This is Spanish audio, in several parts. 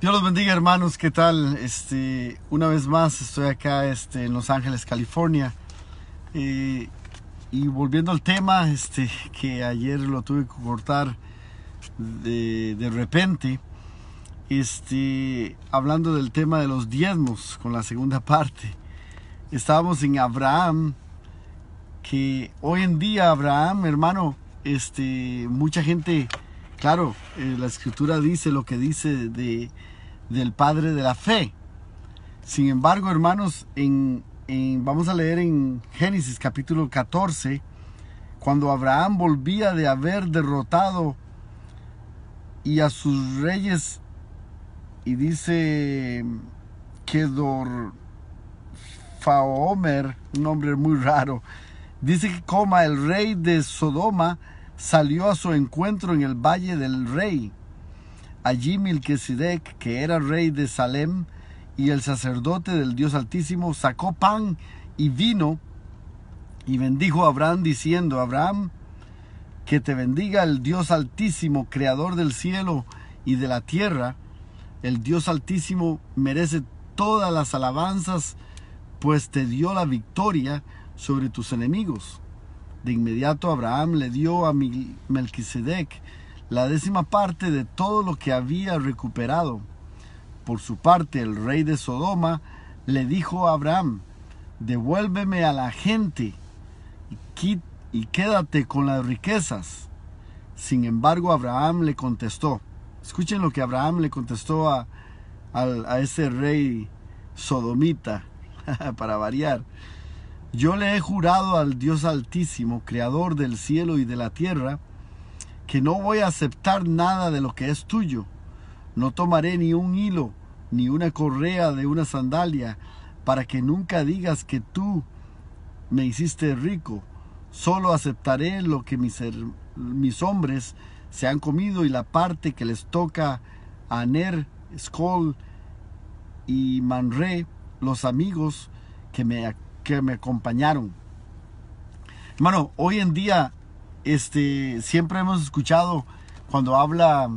Dios los bendiga hermanos, ¿qué tal? Este, una vez más estoy acá este, en Los Ángeles, California. Eh, y volviendo al tema, este, que ayer lo tuve que cortar de, de repente, este, hablando del tema de los diezmos con la segunda parte. Estábamos en Abraham, que hoy en día Abraham, hermano, este, mucha gente, claro, eh, la escritura dice lo que dice de del padre de la fe. Sin embargo, hermanos, en, vamos a leer en Génesis capítulo 14, cuando Abraham volvía de haber derrotado y a sus reyes, y dice que Faomer, un nombre muy raro, dice que Coma, el rey de Sodoma, salió a su encuentro en el valle del rey Allí Milquisedec, que era rey de Salem y el sacerdote del Dios Altísimo, sacó pan y vino y bendijo a Abraham diciendo, Abraham, que te bendiga el Dios Altísimo, creador del cielo y de la tierra. El Dios Altísimo merece todas las alabanzas, pues te dio la victoria sobre tus enemigos. De inmediato Abraham le dio a Melquisedec la décima parte de todo lo que había recuperado. Por su parte, el rey de Sodoma le dijo a Abraham, devuélveme a la gente y, quédate con las riquezas. Sin embargo, Abraham le contestó, escuchen lo que Abraham le contestó a, a ese rey sodomita, para variar. Yo le he jurado al Dios Altísimo, Creador del cielo y de la tierra, que no voy a aceptar nada de lo que es tuyo. No tomaré ni un hilo, ni una correa de una sandalia, para que nunca digas que tú me hiciste rico. Solo aceptaré lo que mis, mis hombres se han comido y la parte que les toca a Ner, Skol y Manre, los amigos que me, que me acompañaron. Hermano, hoy en día este, siempre hemos escuchado cuando habla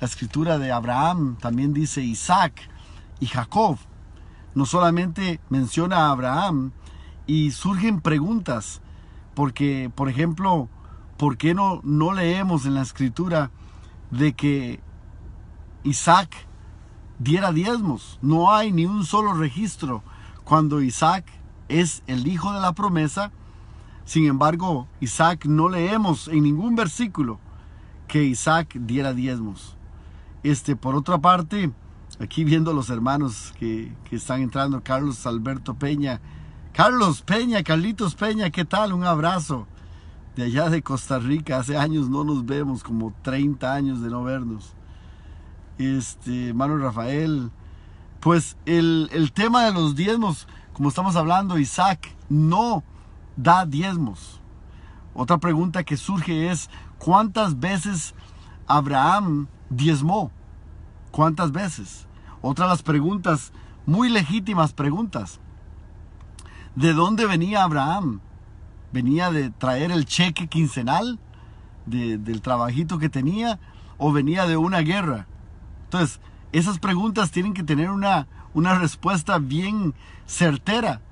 la escritura de Abraham, también dice Isaac y Jacob. No solamente menciona a Abraham y surgen preguntas, porque, por ejemplo, ¿por qué no, no leemos en la escritura de que Isaac diera diezmos? No hay ni un solo registro cuando Isaac es el hijo de la promesa sin embargo, Isaac no leemos en ningún versículo que Isaac diera diezmos. Este, por otra parte, aquí viendo los hermanos que, que están entrando, Carlos Alberto Peña, Carlos Peña, Carlitos Peña, ¿qué tal? Un abrazo de allá de Costa Rica. Hace años no nos vemos, como 30 años de no vernos. Este, hermano Rafael, pues el, el tema de los diezmos, como estamos hablando, Isaac no da diezmos. Otra pregunta que surge es, ¿cuántas veces Abraham diezmó? ¿Cuántas veces? Otra de las preguntas, muy legítimas preguntas. ¿De dónde venía Abraham? ¿Venía de traer el cheque quincenal del trabajito que tenía o venía de una guerra? Entonces, esas preguntas tienen que tener una, una respuesta bien certera,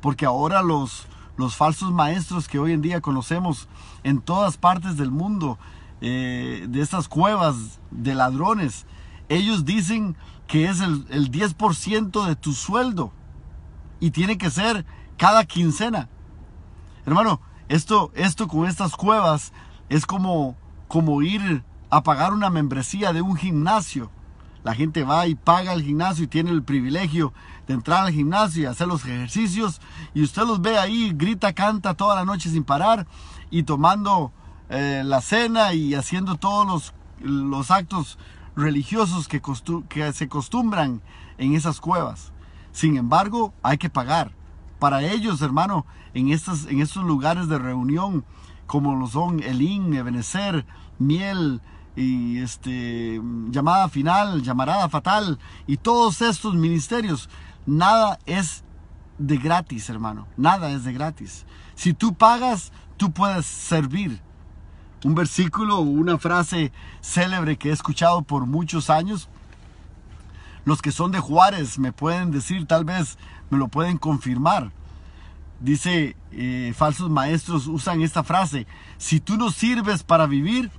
porque ahora los, los falsos maestros que hoy en día conocemos en todas partes del mundo, eh, de estas cuevas de ladrones, ellos dicen que es el, el 10% de tu sueldo y tiene que ser cada quincena. Hermano, esto, esto con estas cuevas es como, como ir a pagar una membresía de un gimnasio. La gente va y paga al gimnasio y tiene el privilegio de entrar al gimnasio y hacer los ejercicios. Y usted los ve ahí, grita, canta toda la noche sin parar y tomando eh, la cena y haciendo todos los, los actos religiosos que, se costumbran en esas cuevas. Sin embargo, hay que pagar. Para ellos, hermano, en, estas, en estos lugares de reunión, como lo son Elín, Ebenezer, Miel, y este llamada final, llamarada fatal y todos estos ministerios, nada es de gratis, hermano, nada es de gratis. Si tú pagas, tú puedes servir. Un versículo una frase célebre que he escuchado por muchos años Los que son de Juárez me pueden decir, tal vez me lo pueden confirmar. Dice, eh, falsos maestros usan esta frase, si tú no sirves para vivir,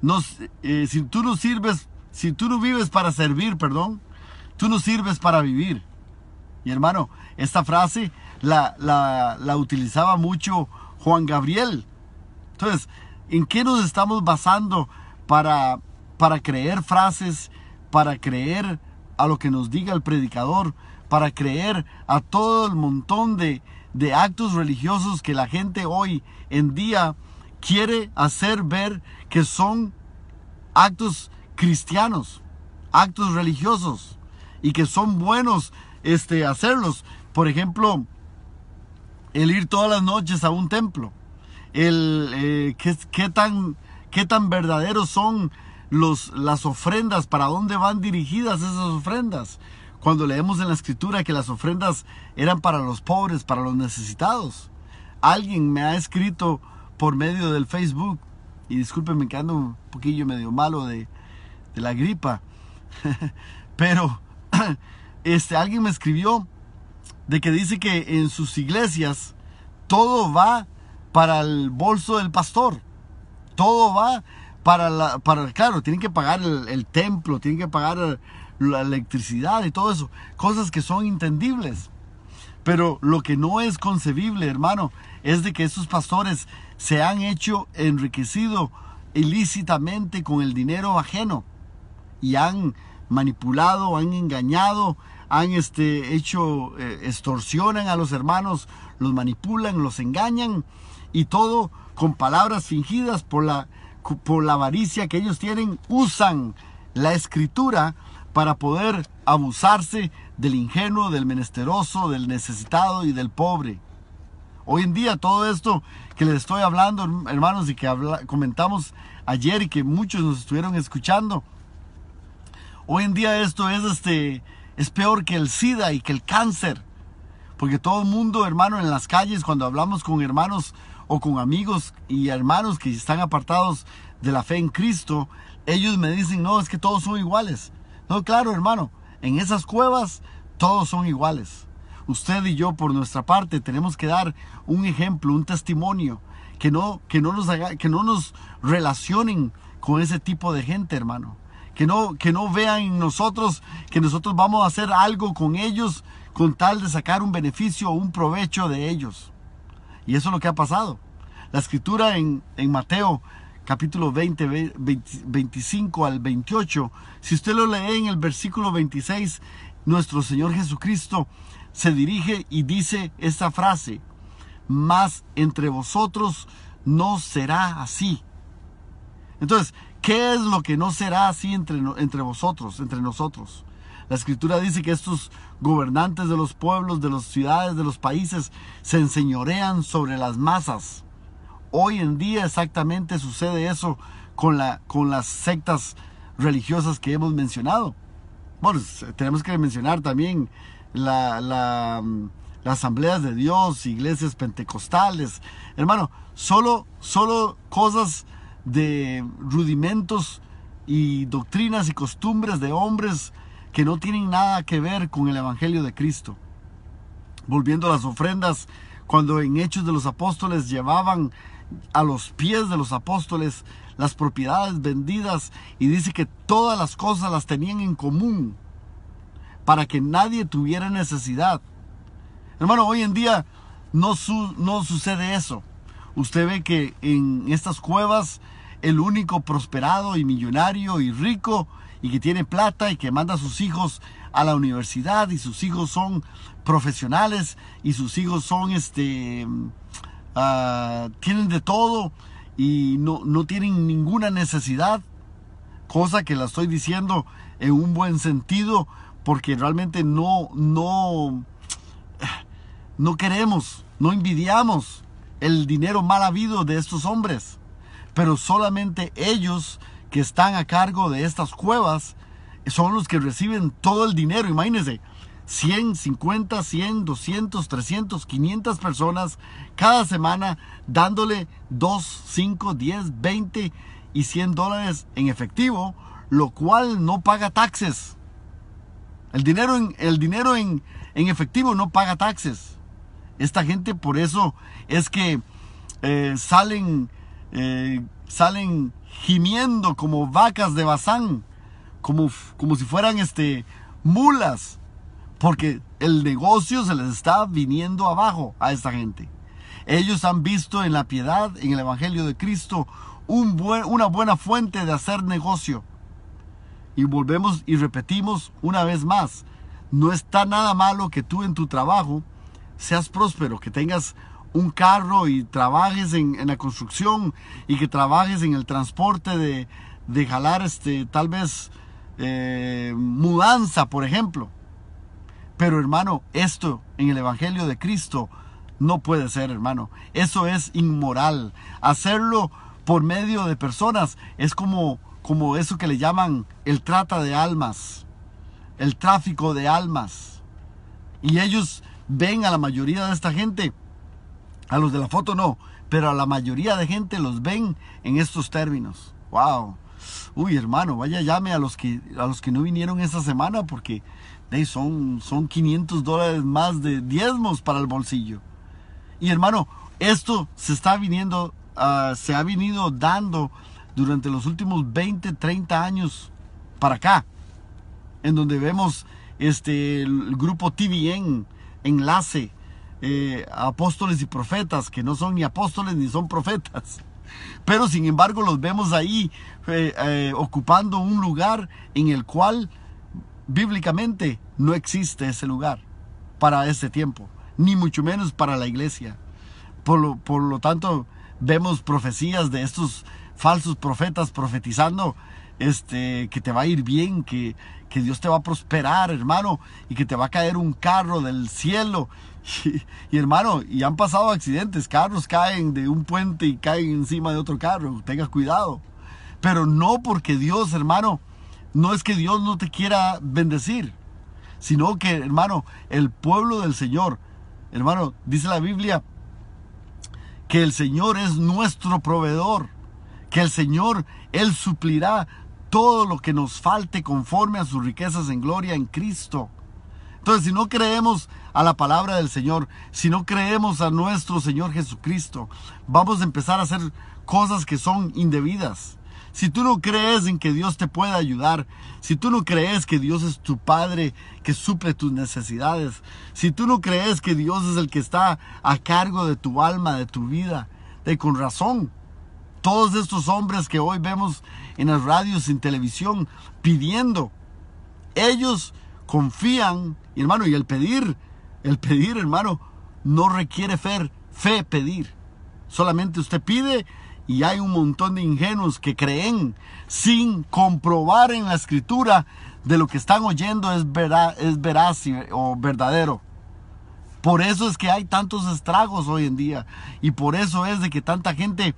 no, eh, si tú no sirves, si tú no vives para servir, perdón, tú no sirves para vivir. Y hermano, esta frase la, la, utilizaba mucho Juan Gabriel. Entonces, ¿en qué nos estamos basando para, para creer frases, para creer a lo que nos diga el predicador, para creer a todo el montón de, de actos religiosos que la gente hoy en día quiere hacer ver que son actos cristianos, actos religiosos y que son buenos este, hacerlos. Por ejemplo, el ir todas las noches a un templo, el eh, qué, tan, qué tan verdaderos son los, las ofrendas, para dónde van dirigidas esas ofrendas. Cuando leemos en la escritura que las ofrendas eran para los pobres, para los necesitados. Alguien me ha escrito por medio del Facebook, y discúlpenme que ando un poquillo medio malo de, de la gripa, pero este, alguien me escribió de que dice que en sus iglesias todo va para el bolso del pastor. Todo va para la, para, claro, tienen que pagar el, templo, tienen que pagar la electricidad y todo eso. Cosas que son entendibles. Pero lo que no es concebible, hermano, es de que esos pastores se han hecho enriquecido ilícitamente con el dinero ajeno y han manipulado, han engañado, han este, hecho, eh, extorsionan a los hermanos, los manipulan, los engañan y todo con palabras fingidas por la, por la avaricia que ellos tienen, usan la escritura para poder abusarse del ingenuo, del menesteroso, del necesitado y del pobre. Hoy en día todo esto que les estoy hablando, hermanos, y que comentamos ayer y que muchos nos estuvieron escuchando, hoy en día esto es este es peor que el SIDA y que el cáncer. Porque todo el mundo, hermano, en las calles, cuando hablamos con hermanos o con amigos y hermanos que están apartados de la fe en Cristo, ellos me dicen, no, es que todos son iguales. No, claro, hermano, en esas cuevas todos son iguales. Usted y yo, por nuestra parte, tenemos que dar un ejemplo, un testimonio, que no, que no, nos, haga, que no nos relacionen con ese tipo de gente, hermano que no, que no vean en nosotros que nosotros vamos a hacer algo con ellos con tal de sacar un beneficio o un provecho de ellos. Y eso es lo que ha pasado. La escritura en, en Mateo capítulo 20, 25 al 28, si usted lo lee en el versículo 26, nuestro Señor Jesucristo se dirige y dice esta frase, mas entre vosotros no será así. Entonces, ¿Qué es lo que no será así entre, entre vosotros, entre nosotros? La escritura dice que estos gobernantes de los pueblos, de las ciudades, de los países, se enseñorean sobre las masas. Hoy en día exactamente sucede eso con, la, con las sectas religiosas que hemos mencionado. Bueno, tenemos que mencionar también la, las asambleas de Dios, iglesias pentecostales. Hermano, solo, solo cosas de rudimentos y doctrinas y costumbres de hombres que no tienen nada que ver con el Evangelio de Cristo. Volviendo a las ofrendas, cuando en Hechos de los Apóstoles llevaban a los pies de los apóstoles las propiedades vendidas y dice que todas las cosas las tenían en común para que nadie tuviera necesidad. Hermano, hoy en día no, sucede eso. Usted ve que en estas cuevas el único prosperado y millonario y rico y que tiene plata y que manda a sus hijos a la universidad y sus hijos son profesionales y sus hijos son este ah, tienen de todo y no, no tienen ninguna necesidad cosa que la estoy diciendo en un buen sentido porque realmente no no no queremos no envidiamos el dinero mal habido de estos hombres pero solamente ellos que están a cargo de estas cuevas son los que reciben todo el dinero. Imagínense, 100, 50, 100, 200, 300, 500 personas cada semana dándole 2, 5, 10, 20 y 100 dólares en efectivo, lo cual no paga taxes. El dinero en, el dinero en, en efectivo no paga taxes. Esta gente por eso es que eh, salen, eh, salen gimiendo como vacas de bazán, como, como si fueran este, mulas, porque el negocio se les está viniendo abajo a esta gente. Ellos han visto en la piedad, en el Evangelio de Cristo, un una buena fuente de hacer negocio. Y volvemos y repetimos una vez más, no está nada malo que tú en tu trabajo seas próspero, que tengas un carro y trabajes en, la construcción y que trabajes en el transporte de, de jalar este, tal vez eh, mudanza, por ejemplo. Pero hermano, esto en el Evangelio de Cristo no puede ser, hermano. Eso es inmoral. Hacerlo por medio de personas es como, como eso que le llaman el trata de almas, el tráfico de almas. Y ellos ven a la mayoría de esta gente, a los de la foto no, pero a la mayoría de gente los ven en estos términos. Wow. Uy, hermano, vaya llame a los que a los que no vinieron esta semana porque son, son 500 dólares más de diezmos para el bolsillo. Y hermano, esto se está viniendo, ah, se ha venido dando durante los últimos 20, 30 años para acá, en donde vemos este el grupo TVN, enlace, eh, apóstoles y profetas, que no son ni apóstoles ni son profetas. Pero sin embargo los vemos ahí eh, eh, ocupando un lugar en el cual bíblicamente no existe ese lugar para este tiempo, ni mucho menos para la iglesia. Por lo, por lo tanto, vemos profecías de estos falsos profetas profetizando este, que te va a ir bien, que, que Dios te va a prosperar, hermano, y que te va a caer un carro del cielo. Y, hermano, y han pasado accidentes, carros caen de un puente y caen encima de otro carro, tenga cuidado. Pero no porque Dios, hermano, no es que Dios no te quiera bendecir, sino que, hermano, el pueblo del Señor, hermano, dice la Biblia, que el Señor es nuestro proveedor, que el Señor, Él suplirá todo lo que nos falte conforme a sus riquezas en gloria en Cristo. Entonces, si no creemos a la palabra del Señor, si no creemos a nuestro Señor Jesucristo, vamos a empezar a hacer cosas que son indebidas. Si tú no crees en que Dios te puede ayudar, si tú no crees que Dios es tu Padre que suple tus necesidades, si tú no crees que Dios es el que está a cargo de tu alma, de tu vida, de con razón, todos estos hombres que hoy vemos en las radios, en televisión, pidiendo, ellos confían, hermano, y el pedir, el pedir, hermano, no requiere fe, fe pedir. Solamente usted pide y hay un montón de ingenuos que creen sin comprobar en la escritura de lo que están oyendo es, verdad, es veraz o verdadero. Por eso es que hay tantos estragos hoy en día y por eso es de que tanta gente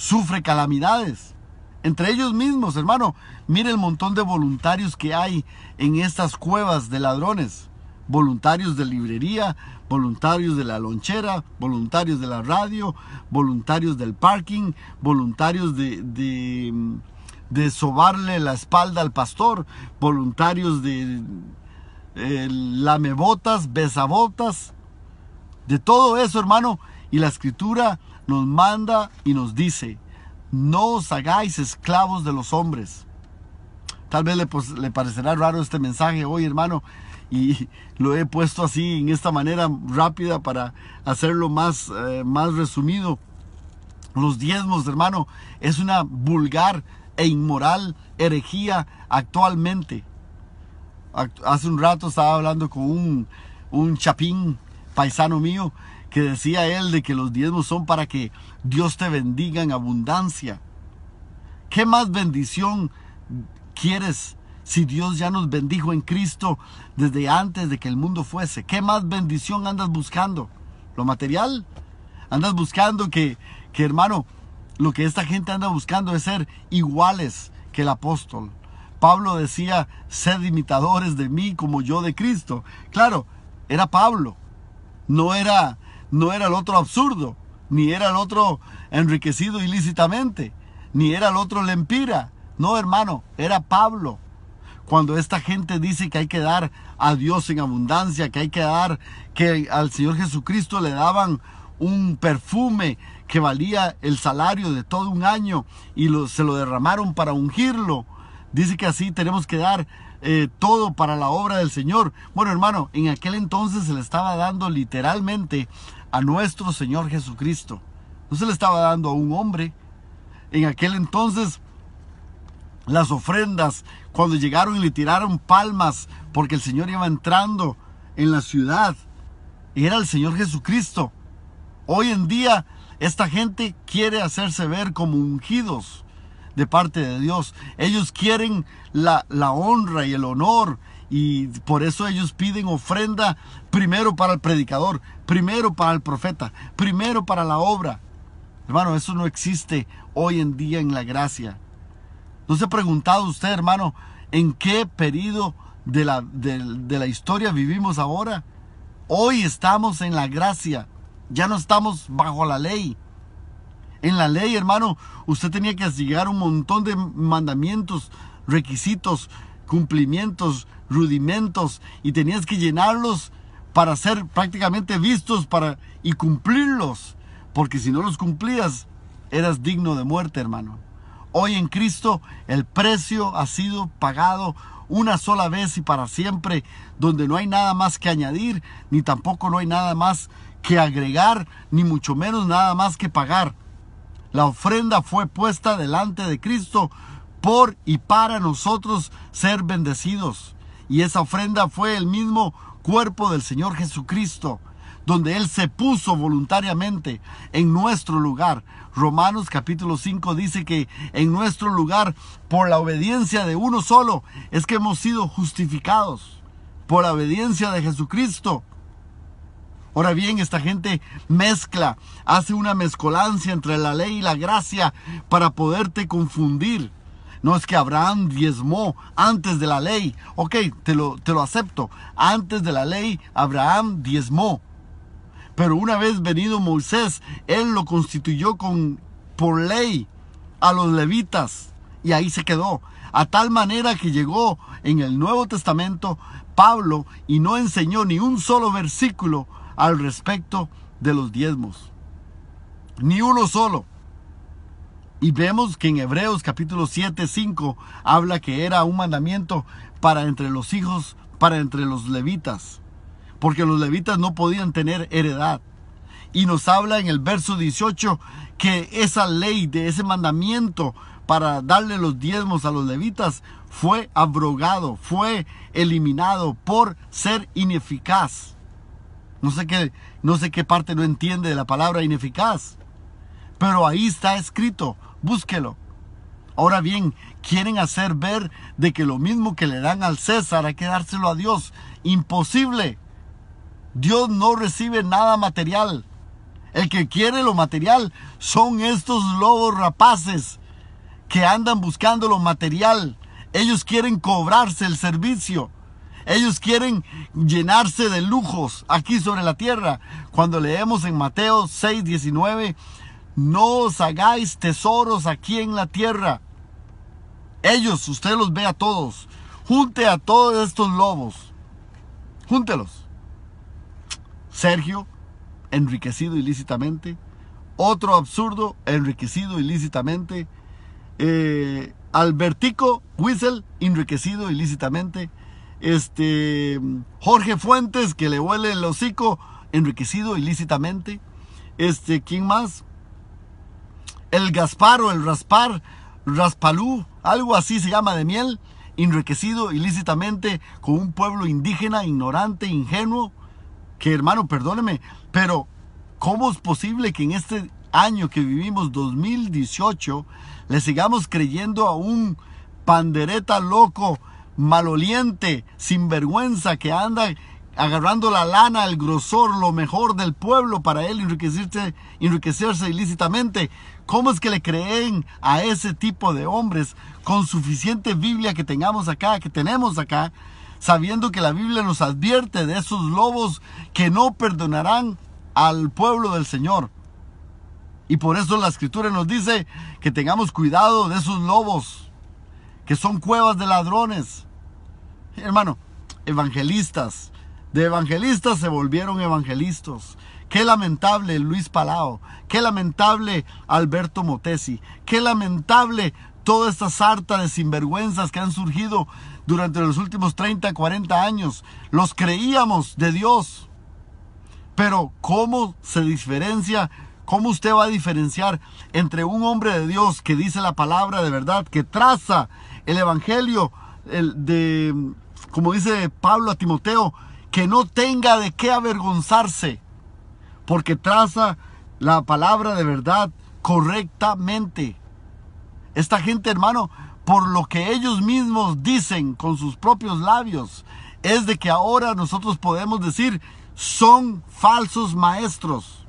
sufre calamidades. Entre ellos mismos, hermano, mire el montón de voluntarios que hay en estas cuevas de ladrones. Voluntarios de librería, voluntarios de la lonchera, voluntarios de la radio, voluntarios del parking, voluntarios de, de, sobarle la espalda al pastor, voluntarios de eh, lamebotas, besabotas, de todo eso, hermano. Y la escritura nos manda y nos dice, no os hagáis esclavos de los hombres. Tal vez le, pues, le parecerá raro este mensaje hoy, hermano, y lo he puesto así en esta manera rápida para hacerlo más, eh, más resumido. Los diezmos, hermano, es una vulgar e inmoral herejía actualmente. Hace un rato estaba hablando con un, un chapín paisano mío que decía él de que los diezmos son para que Dios te bendiga en abundancia. ¿Qué más bendición quieres si Dios ya nos bendijo en Cristo desde antes de que el mundo fuese? ¿Qué más bendición andas buscando? ¿Lo material? Andas buscando que, que hermano, lo que esta gente anda buscando es ser iguales que el apóstol. Pablo decía, sed imitadores de mí como yo de Cristo. Claro, era Pablo, no era no era el otro absurdo, ni era el otro enriquecido ilícitamente, ni era el otro lempira. No, hermano, era Pablo. cuando esta gente dice que hay que dar a Dios en abundancia, que hay que dar, que al Señor Jesucristo le daban un perfume que valía el salario de todo un año y se lo derramaron para ungirlo. Dice que así tenemos que dar eh, todo para la obra del Señor. Bueno, hermano, en aquel entonces se le estaba dando literalmente a nuestro Señor Jesucristo. No se le estaba dando a un hombre. En aquel entonces las ofrendas, cuando llegaron y le tiraron palmas porque el Señor iba entrando en la ciudad, era el Señor Jesucristo. Hoy en día esta gente quiere hacerse ver como ungidos de parte de Dios. Ellos quieren la, la honra y el honor y por eso ellos piden ofrenda primero para el predicador, primero para el profeta, primero para la obra. Hermano, eso no existe hoy en día en la gracia. ¿No se ha preguntado usted, hermano, en qué periodo de la, de la historia vivimos ahora? Hoy estamos en la gracia, ya no estamos bajo la ley. En la ley, hermano, usted tenía que llegar un montón de mandamientos, requisitos, cumplimientos, rudimentos y tenías que llenarlos para ser prácticamente vistos para y cumplirlos, porque si no los cumplías eras digno de muerte, hermano. Hoy en Cristo el precio ha sido pagado una sola vez y para siempre, donde no hay nada más que añadir, ni tampoco no hay nada más que agregar, ni mucho menos nada más que pagar. La ofrenda fue puesta delante de Cristo por y para nosotros ser bendecidos. Y esa ofrenda fue el mismo cuerpo del Señor Jesucristo, donde Él se puso voluntariamente en nuestro lugar. Romanos capítulo 5 dice que en nuestro lugar, por la obediencia de uno solo, es que hemos sido justificados. Por la obediencia de Jesucristo. Ahora bien, esta gente mezcla, hace una mezcolancia entre la ley y la gracia para poderte confundir. No es que Abraham diezmó antes de la ley. Ok, te lo, te lo acepto. Antes de la ley, Abraham diezmó. Pero una vez venido Moisés, él lo constituyó con, por ley a los levitas. Y ahí se quedó. A tal manera que llegó en el Nuevo Testamento Pablo y no enseñó ni un solo versículo al respecto de los diezmos. Ni uno solo. Y vemos que en Hebreos capítulo 7, 5 habla que era un mandamiento para entre los hijos, para entre los levitas. Porque los levitas no podían tener heredad. Y nos habla en el verso 18 que esa ley de ese mandamiento para darle los diezmos a los levitas fue abrogado, fue eliminado por ser ineficaz. No sé qué, no sé qué parte no entiende de la palabra ineficaz. Pero ahí está escrito, búsquelo. Ahora bien, quieren hacer ver de que lo mismo que le dan al César hay que dárselo a Dios. Imposible. Dios no recibe nada material. El que quiere lo material son estos lobos rapaces que andan buscando lo material. Ellos quieren cobrarse el servicio. Ellos quieren llenarse de lujos aquí sobre la tierra. Cuando leemos en Mateo 6, 19, no os hagáis tesoros aquí en la tierra. Ellos, usted los ve a todos. Junte a todos estos lobos. Júntelos. Sergio, enriquecido ilícitamente. Otro absurdo, enriquecido ilícitamente. Eh, Albertico Whistle, enriquecido ilícitamente este Jorge Fuentes, que le huele el hocico, enriquecido ilícitamente. Este, ¿quién más? El Gaspar o el Raspar, Raspalú, algo así se llama de miel, enriquecido ilícitamente con un pueblo indígena, ignorante, ingenuo. Que hermano, perdóneme, pero ¿cómo es posible que en este año que vivimos, 2018, le sigamos creyendo a un pandereta loco maloliente, sinvergüenza, que anda agarrando la lana, el grosor, lo mejor del pueblo para él enriquecerse, enriquecerse ilícitamente. ¿Cómo es que le creen a ese tipo de hombres con suficiente Biblia que tengamos acá, que tenemos acá, sabiendo que la Biblia nos advierte de esos lobos que no perdonarán al pueblo del Señor? Y por eso la escritura nos dice que tengamos cuidado de esos lobos, que son cuevas de ladrones Hermano, evangelistas. De evangelistas se volvieron evangelistas. Qué lamentable Luis Palao. Qué lamentable Alberto Motesi. Qué lamentable toda esta sarta de sinvergüenzas que han surgido durante los últimos 30, 40 años. Los creíamos de Dios. Pero ¿cómo se diferencia? ¿Cómo usted va a diferenciar entre un hombre de Dios que dice la palabra de verdad, que traza el evangelio el de, como dice Pablo a Timoteo, que no tenga de qué avergonzarse, porque traza la palabra de verdad correctamente? Esta gente, hermano, por lo que ellos mismos dicen con sus propios labios, es de que ahora nosotros podemos decir, son falsos maestros,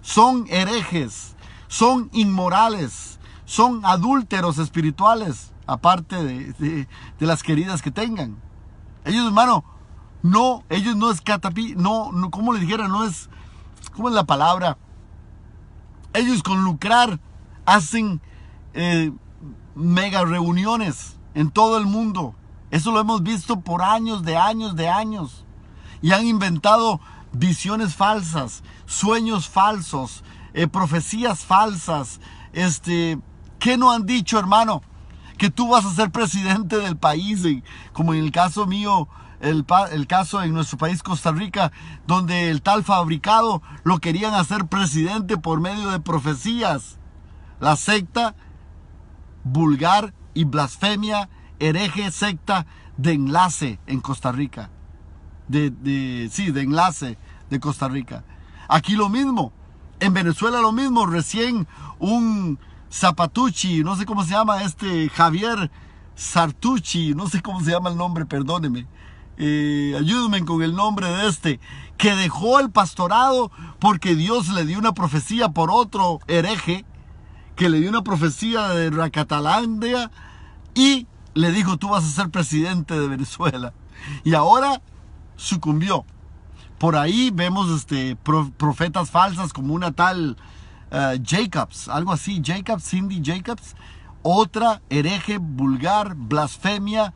son herejes, son inmorales, son adúlteros espirituales, aparte de, las queridas que tengan. Ellos, hermano, no, ellos no es catapí, no, no, como le dijera, no es, ¿cómo es la palabra? Ellos con lucrar hacen eh, mega reuniones en todo el mundo. Eso lo hemos visto por años, de años, de años. Y han inventado visiones falsas, sueños falsos, eh, profecías falsas. Este, ¿qué no han dicho, hermano? Que tú vas a ser presidente del país, como en el caso mío, el, el, caso en nuestro país, Costa Rica, donde el tal fabricado lo querían hacer presidente por medio de profecías. La secta vulgar y blasfemia, hereje, secta de enlace en Costa Rica. De, de, sí, de enlace de Costa Rica. Aquí lo mismo. En Venezuela lo mismo. Recién un Zapatucci, no sé cómo se llama este Javier Sartucci, no sé cómo se llama el nombre, perdóneme. Eh, con el nombre de este, que dejó el pastorado porque Dios le dio una profecía por otro hereje que le dio una profecía de Racatalandia y le dijo, tú vas a ser presidente de Venezuela. Y ahora sucumbió. Por ahí vemos este, profetas falsas como una tal eh, Jacobs, algo así, Jacobs, Cindy Jacobs, otra hereje, vulgar, blasfemia,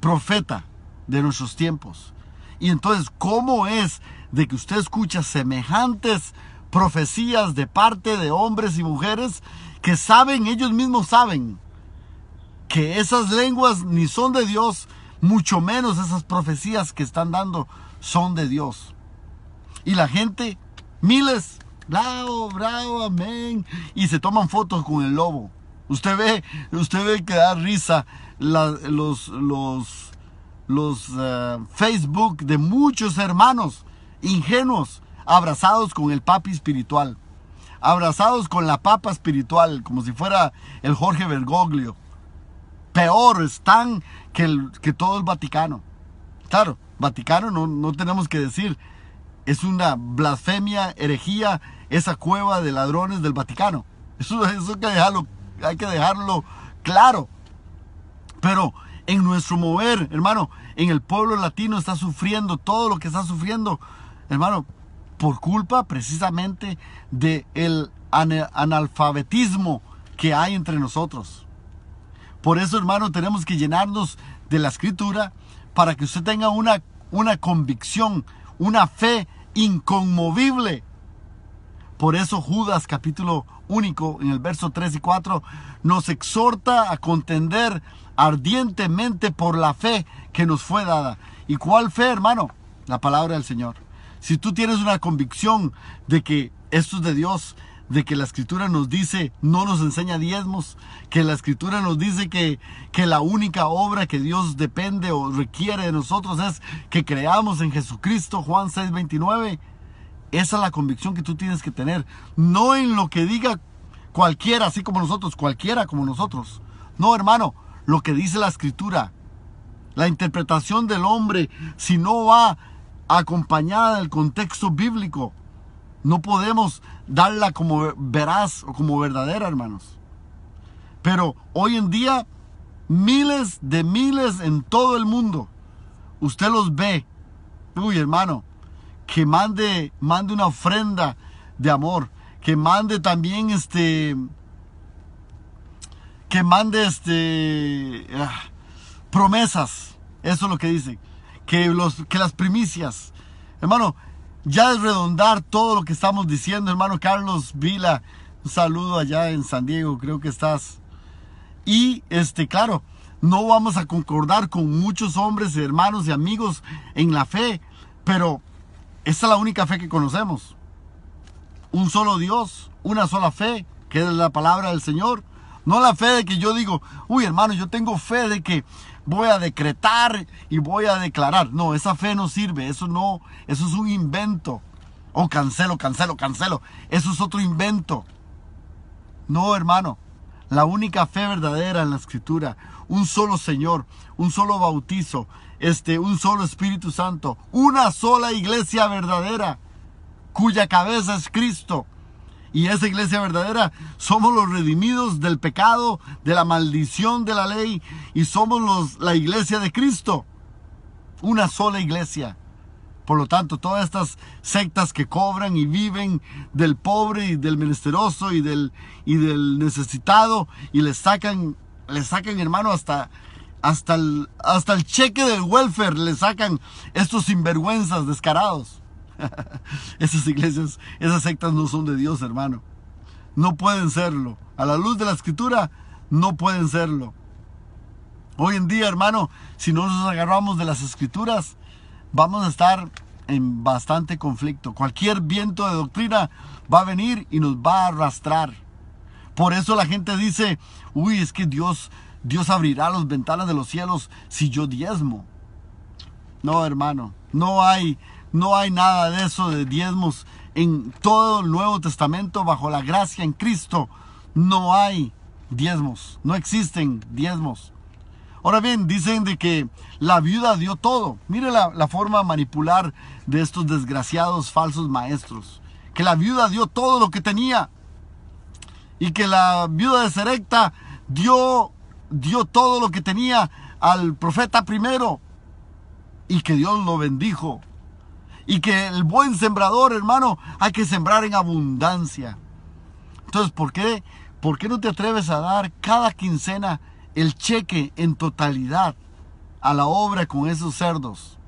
profeta de nuestros tiempos. Y entonces, ¿cómo es de que usted escucha semejantes profecías de parte de hombres y mujeres que saben, ellos mismos saben, que esas lenguas ni son de Dios, mucho menos esas profecías que están dando son de Dios. Y la gente, miles, bravo, bravo, amén, y se toman fotos con el lobo. Usted ve, usted ve que da risa los, los, los eh, Facebook de muchos hermanos ingenuos abrazados con el papi espiritual, abrazados con la papa espiritual, como si fuera el Jorge Bergoglio. Peor están que, el, que todo el Vaticano. Claro, Vaticano no, no tenemos que decir, es una blasfemia, herejía, esa cueva de ladrones del Vaticano. Eso, eso hay, que dejarlo, hay que dejarlo claro. Pero en nuestro mover, hermano, en el pueblo latino está sufriendo todo lo que está sufriendo. Hermano, por culpa precisamente del el analfabetismo que hay entre nosotros. Por eso, hermano, tenemos que llenarnos de la escritura para que usted tenga una, una convicción, una fe inconmovible. Por eso Judas capítulo único en el verso 3 y 4 nos exhorta a contender ardientemente por la fe que nos fue dada. ¿Y cuál fe, hermano? La palabra del Señor. Si tú tienes una convicción de que esto es de Dios, de que la escritura nos dice, no nos enseña diezmos, que la escritura nos dice que, que la única obra que Dios depende o requiere de nosotros es que creamos en Jesucristo, Juan 6:29. Esa es la convicción que tú tienes que tener, no en lo que diga cualquiera, así como nosotros, cualquiera como nosotros. No, hermano, lo que dice la escritura, la interpretación del hombre, si no va acompañada del contexto bíblico. No podemos darla como veraz o como verdadera, hermanos. Pero hoy en día, miles de miles en todo el mundo, usted los ve. Uy, hermano, que mande, mande una ofrenda de amor, que mande también este, que mande este, ah, promesas Eso es lo que dice. Que, los, que las primicias. Hermano, ya es redondar todo lo que estamos diciendo, hermano Carlos Vila. Un saludo allá en San Diego, creo que estás. Y este, claro, no vamos a concordar con muchos hombres, hermanos y amigos en la fe, pero esa es la única fe que conocemos. Un solo Dios, una sola fe, que es la palabra del Señor. No la fe de que yo digo, uy hermano, yo tengo fe de que voy a decretar y voy a declarar. No, esa fe no sirve, eso no, eso es un invento. Oh, cancelo, cancelo, cancelo. Eso es otro invento. No, hermano. La única fe verdadera en la escritura, un solo Señor, un solo bautizo, este, un solo Espíritu Santo, una sola iglesia verdadera, cuya cabeza es Cristo. Y esa iglesia verdadera somos los redimidos del pecado, de la maldición de la ley, y somos los, la iglesia de Cristo. Una sola iglesia. Por lo tanto, todas estas sectas que cobran y viven del pobre y del menesteroso y del, y del necesitado y le sacan, le sacan, hermano, hasta, hasta, el, hasta el cheque del welfare, le sacan estos sinvergüenzas descarados. Esas iglesias, esas sectas no son de Dios, hermano. No pueden serlo. A la luz de la escritura, no pueden serlo. Hoy en día, hermano, si no nos agarramos de las escrituras, vamos a estar en bastante conflicto. Cualquier viento de doctrina va a venir y nos va a arrastrar. Por eso la gente dice, uy, es que Dios, Dios abrirá las ventanas de los cielos si yo diezmo. No, hermano, no hay, no hay nada de eso de diezmos en todo el Nuevo Testamento bajo la gracia en Cristo. No hay diezmos, no existen diezmos. Ahora bien, dicen de que la viuda dio todo. Mire la, forma de manipular de estos desgraciados falsos maestros. Que la viuda dio todo lo que tenía. Y que la viuda de Serecta dio, dio todo lo que tenía al profeta primero. Y que Dios lo bendijo. Y que el buen sembrador, hermano, hay que sembrar en abundancia. Entonces, ¿por qué, ¿por qué no te atreves a dar cada quincena el cheque en totalidad a la obra con esos cerdos.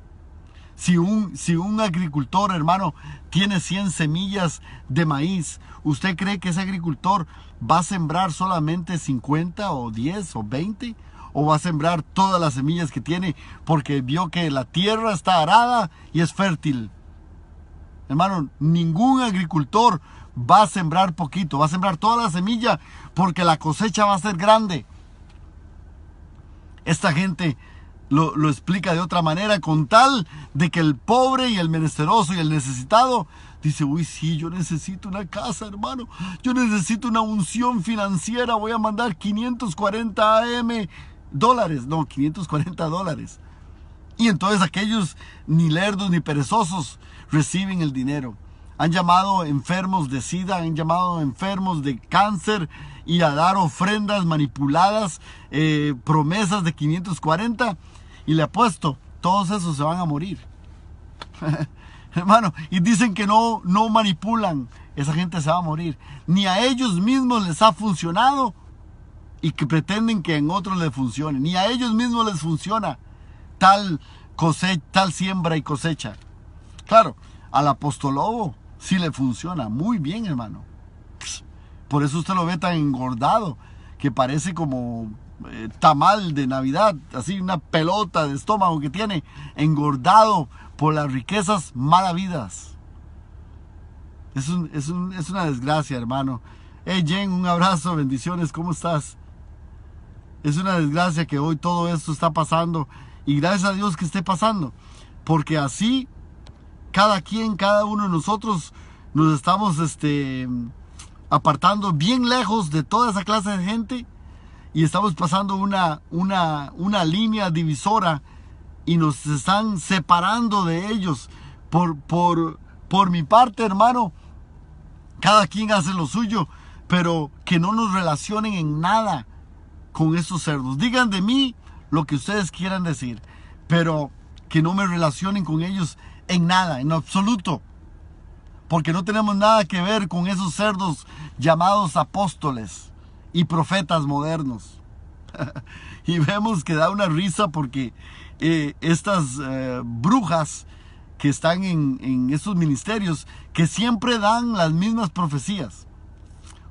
Si un, si un agricultor, hermano, tiene 100 semillas de maíz, ¿usted cree que ese agricultor va a sembrar solamente 50 o 10 o 20? ¿O va a sembrar todas las semillas que tiene porque vio que la tierra está arada y es fértil? Hermano, ningún agricultor va a sembrar poquito, va a sembrar toda la semilla porque la cosecha va a ser grande. Esta gente lo, explica de otra manera, con tal de que el pobre y el menesteroso y el necesitado dice, uy, sí, yo necesito una casa, hermano, yo necesito una unción financiera, voy a mandar 540 AM dólares, no, 540 dólares. Y entonces aquellos ni lerdos ni perezosos reciben el dinero. Han llamado enfermos de SIDA, han llamado enfermos de cáncer y a dar ofrendas manipuladas, eh, promesas de 540. Y le apuesto, todos esos se van a morir. Hermano, y dicen que no, no manipulan. Esa gente se va a morir. Ni a ellos mismos les ha funcionado y que pretenden que en otros les funcione. Ni a ellos mismos les funciona tal cosecha, tal siembra y cosecha. Claro, al apostolobo si le funciona. Muy bien, hermano. Por eso usted lo ve tan engordado, que parece como eh, tamal de Navidad, así una pelota de estómago que tiene, engordado por las riquezas malavidas. Es, es, es una desgracia, hermano. Hey, Jen, un abrazo, bendiciones, ¿cómo estás? Es una desgracia que hoy todo esto está pasando y gracias a Dios que esté pasando, porque así cada quien, cada uno de nosotros nos estamos este, apartando bien lejos de toda esa clase de gente y estamos pasando una, una, una línea divisora y nos están separando de ellos. Por, por, por mi parte, hermano, cada quien hace lo suyo, pero que no nos relacionen en nada con esos cerdos. Digan de mí lo que ustedes quieran decir, pero que no me relacionen con ellos en nada, en absoluto. Porque no tenemos nada que ver con esos cerdos llamados apóstoles y profetas modernos. y vemos que da una risa porque eh, estas eh, brujas que están en, en estos ministerios, que siempre dan las mismas profecías.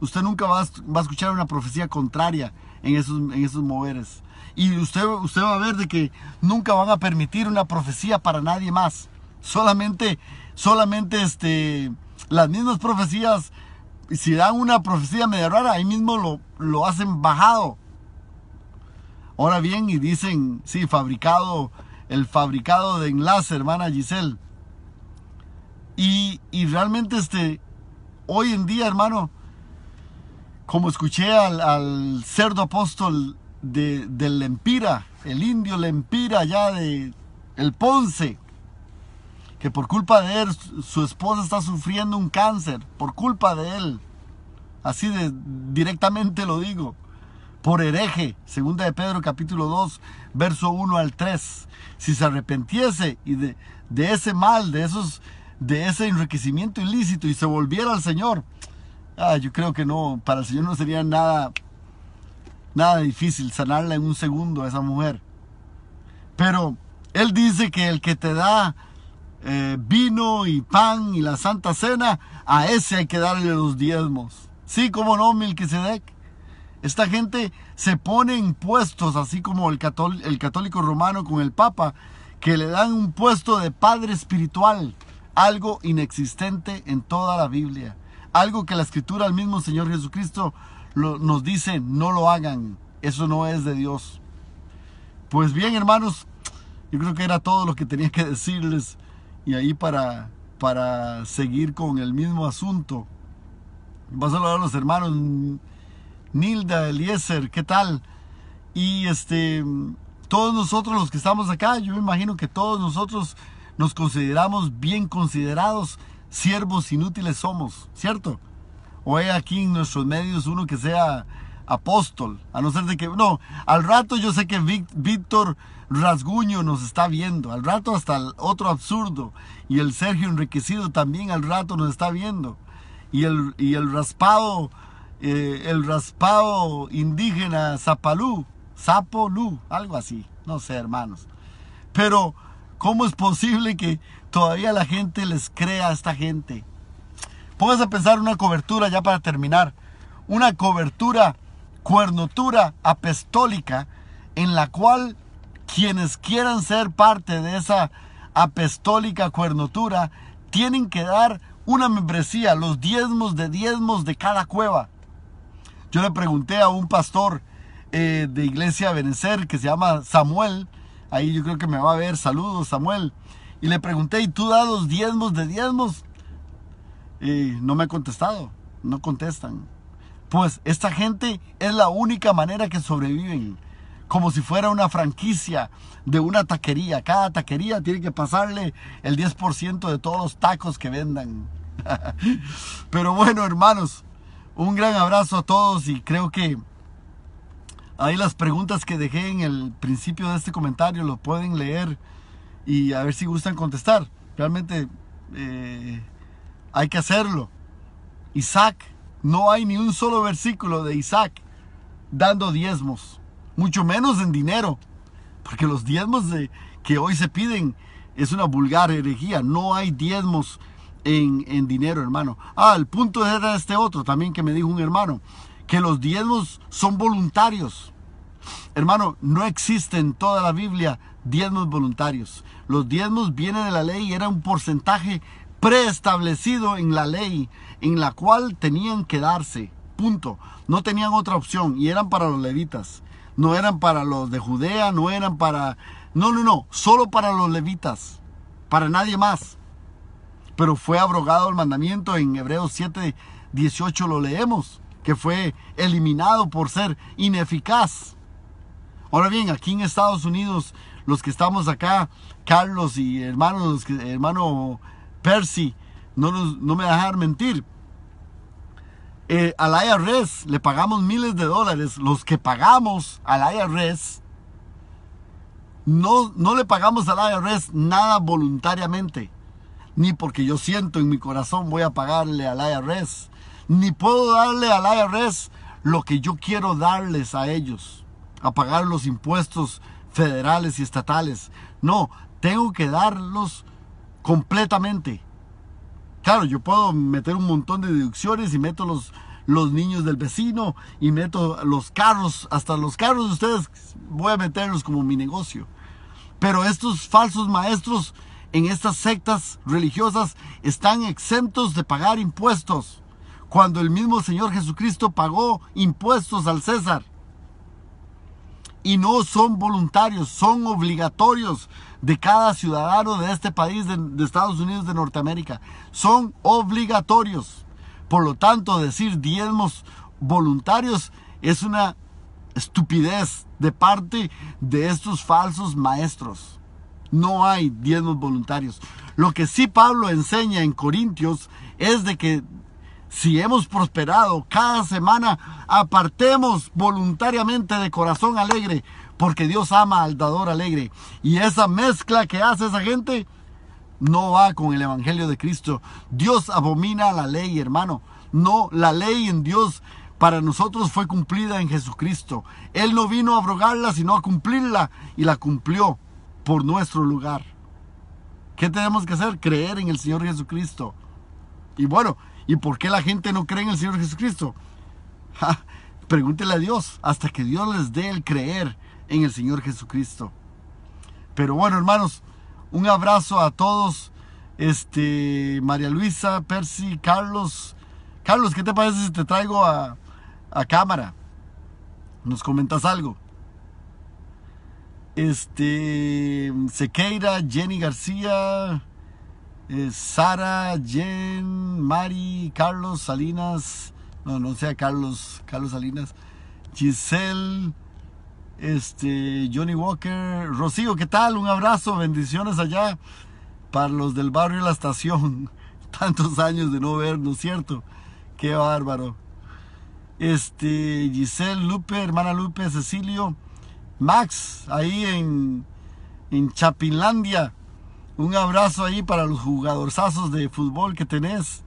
Usted nunca va a, va a escuchar una profecía contraria en esos, en esos moveres. Y usted, usted va a ver de que nunca van a permitir una profecía para nadie más. Solamente, solamente este, las mismas profecías, si dan una profecía media rara, ahí mismo lo, lo hacen bajado. Ahora bien, y dicen, sí, fabricado, el fabricado de enlace, hermana Giselle. Y, y realmente este, hoy en día, hermano, como escuché al, cerdo apóstol de, del Lempira, el indio Lempira allá de el Ponce, que por culpa de él su esposa está sufriendo un cáncer, por culpa de él. Así de directamente lo digo. Por hereje, segunda de Pedro capítulo 2, verso 1 al 3. Si se arrepentiese y de, de ese mal, de esos de ese enriquecimiento ilícito y se volviera al Señor, ah, yo creo que no, para el Señor no sería nada nada difícil sanarla en un segundo a esa mujer. Pero él dice que el que te da eh, vino y pan y la santa cena, a ese hay que darle los diezmos. Sí, como no, Milquisedec. Esta gente se pone en puestos, así como el, el católico romano con el Papa, que le dan un puesto de padre espiritual, algo inexistente en toda la Biblia, algo que la escritura al mismo Señor Jesucristo nos dice, no lo hagan, eso no es de Dios. Pues bien, hermanos, yo creo que era todo lo que tenía que decirles y ahí para, para seguir con el mismo asunto. Voy a saludar a los hermanos Nilda, Eliezer, ¿qué tal? Y este, todos nosotros los que estamos acá, yo me imagino que todos nosotros nos consideramos bien considerados, siervos inútiles somos, ¿cierto? O hay aquí en nuestros medios uno que sea apóstol, a no ser de que, no, al rato yo sé que Víctor Rasguño nos está viendo, al rato hasta el otro absurdo, y el Sergio Enriquecido también al rato nos está viendo, y el, y el raspado, eh, el raspado indígena Zapalú, Zapolú, algo así, no sé hermanos, pero ¿cómo es posible que todavía la gente les crea a esta gente? Póngase a pensar una cobertura ya para terminar, una cobertura, cuernotura apostólica en la cual quienes quieran ser parte de esa apostólica cuernotura tienen que dar una membresía, los diezmos de diezmos de cada cueva. Yo le pregunté a un pastor eh, de iglesia Benecer que se llama Samuel, ahí yo creo que me va a ver, saludos Samuel, y le pregunté, ¿y tú das los diezmos de diezmos? Y no me ha contestado, no contestan. Pues esta gente es la única manera que sobreviven. Como si fuera una franquicia de una taquería. Cada taquería tiene que pasarle el 10% de todos los tacos que vendan. Pero bueno, hermanos, un gran abrazo a todos y creo que ahí las preguntas que dejé en el principio de este comentario lo pueden leer y a ver si gustan contestar. Realmente eh, hay que hacerlo. Isaac, no hay ni un solo versículo de Isaac dando diezmos, mucho menos en dinero, porque los diezmos de, que hoy se piden es una vulgar herejía, no hay diezmos en, en dinero, hermano. Ah, el punto era este otro también que me dijo un hermano, que los diezmos son voluntarios. Hermano, no existe en toda la Biblia diezmos voluntarios. Los diezmos vienen de la ley era un porcentaje preestablecido en la ley en la cual tenían que darse. Punto. No tenían otra opción y eran para los levitas. No eran para los de Judea, no eran para... No, no, no. Solo para los levitas. Para nadie más. Pero fue abrogado el mandamiento en Hebreos 7, 18 lo leemos. Que fue eliminado por ser ineficaz. Ahora bien, aquí en Estados Unidos, los que estamos acá, Carlos y hermanos, hermano Percy, no, no me dejar mentir. Eh, al IRS le pagamos miles de dólares. Los que pagamos al IRS, no, no le pagamos al IRS nada voluntariamente. Ni porque yo siento en mi corazón voy a pagarle al IRS. Ni puedo darle al IRS lo que yo quiero darles a ellos. a pagar los impuestos federales y estatales. No, tengo que darlos completamente. Claro, yo puedo meter un montón de deducciones y meto los, los niños del vecino y meto los carros, hasta los carros de ustedes voy a meterlos como mi negocio. Pero estos falsos maestros en estas sectas religiosas están exentos de pagar impuestos, cuando el mismo Señor Jesucristo pagó impuestos al César. Y no son voluntarios, son obligatorios de cada ciudadano de este país, de, Estados Unidos de Norteamérica. Son obligatorios. Por lo tanto, decir diezmos voluntarios es una estupidez de parte de estos falsos maestros. No hay diezmos voluntarios. Lo que sí Pablo enseña en Corintios es de que si hemos prosperado cada semana, apartemos voluntariamente de corazón alegre, porque Dios ama al dador alegre. Y esa mezcla que hace esa gente no va con el Evangelio de Cristo. Dios abomina la ley, hermano. No, la ley en Dios para nosotros fue cumplida en Jesucristo. Él no vino a abrogarla, sino a cumplirla y la cumplió por nuestro lugar. ¿Qué tenemos que hacer? Creer en el Señor Jesucristo. Y bueno, ¿y por qué la gente no cree en el Señor Jesucristo? pregúntele a Dios hasta que Dios les dé el creer en el Señor Jesucristo. Pero bueno, hermanos, un abrazo a todos. Este, María Luisa, Percy, Carlos. Carlos, ¿qué te parece si te traigo a, a cámara? ¿Nos comentas algo? Este, Sequeira, Jenny García, eh, Sara, Jen, Mari, Carlos Salinas, no, no sea Carlos, Carlos Salinas, Giselle, este, Johnny Walker, Rocío, ¿qué tal? Un abrazo, bendiciones allá para los del barrio La Estación. Tantos años de no vernos, ¿cierto? Qué bárbaro. Este, Giselle, Lupe, hermana Lupe, Cecilio, Max, ahí en, en Chapinlandia. Un abrazo ahí para los jugadorzazos de fútbol que tenés.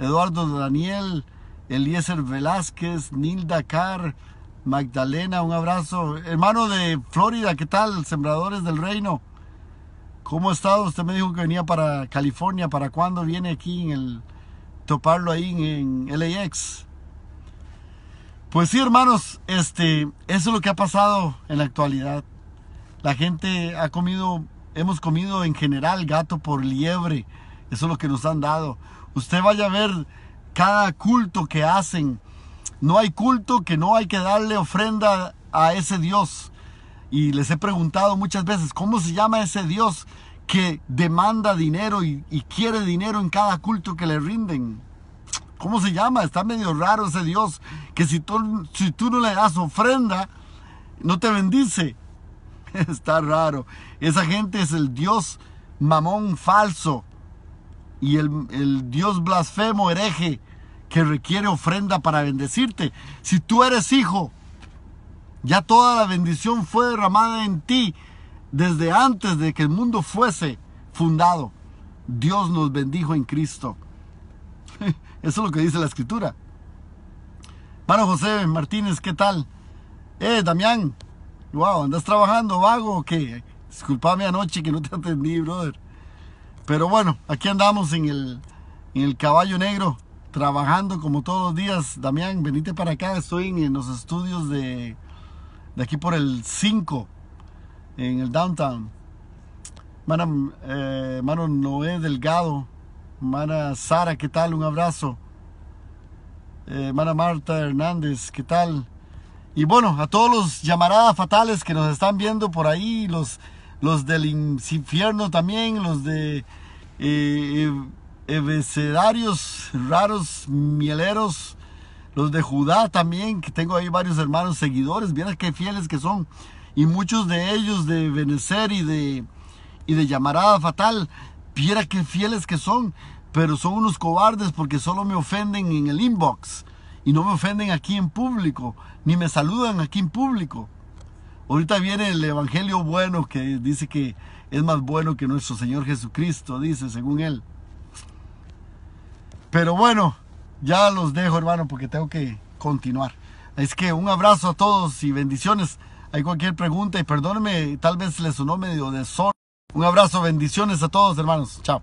Eduardo Daniel, Eliezer Velázquez, Nilda Carr, Magdalena, un abrazo. Hermano de Florida, ¿qué tal? Sembradores del Reino. ¿Cómo ha estado? Usted me dijo que venía para California. ¿Para cuándo viene aquí en el toparlo ahí en, en LAX? Pues sí, hermanos, este, eso es lo que ha pasado en la actualidad. La gente ha comido, hemos comido en general gato por liebre. Eso es lo que nos han dado. Usted vaya a ver cada culto que hacen. No hay culto que no hay que darle ofrenda a ese Dios. Y les he preguntado muchas veces, ¿cómo se llama ese Dios que demanda dinero y, quiere dinero en cada culto que le rinden? ¿Cómo se llama? Está medio raro ese Dios que si tú, si tú no le das ofrenda, no te bendice. Está raro. Esa gente es el Dios mamón falso y el, el Dios blasfemo hereje que requiere ofrenda para bendecirte. Si tú eres hijo, ya toda la bendición fue derramada en ti desde antes de que el mundo fuese fundado. Dios nos bendijo en Cristo. Eso es lo que dice la escritura. Mano José Martínez, ¿qué tal? Eh, Damián, wow, ¿andas trabajando vago o qué? Disculpame anoche que no te atendí, brother. Pero bueno, aquí andamos en el, en el caballo negro, trabajando como todos los días. Damián, venite para acá, estoy en, los estudios de, de aquí por el 5, en el downtown. Mano, eh, mano Noé Delgado, Mana Sara, ¿qué tal? Un abrazo. Eh, Mana Marta Hernández, ¿qué tal? Y bueno, a todos los llamaradas fatales que nos están viendo por ahí, los, los del infierno también, los de eh, raros, mieleros, los de Judá también, que tengo ahí varios hermanos seguidores, miren qué fieles que son. Y muchos de ellos de Benecer y de, y de llamarada fatal Viera qué fieles que son, pero son unos cobardes porque solo me ofenden en el inbox y no me ofenden aquí en público, ni me saludan aquí en público. Ahorita viene el Evangelio bueno que dice que es más bueno que nuestro Señor Jesucristo, dice, según él. Pero bueno, ya los dejo, hermano, porque tengo que continuar. Es que un abrazo a todos y bendiciones Hay cualquier pregunta y perdónenme, tal vez les sonó medio de sol. Un abrazo, bendiciones a todos hermanos. Chao.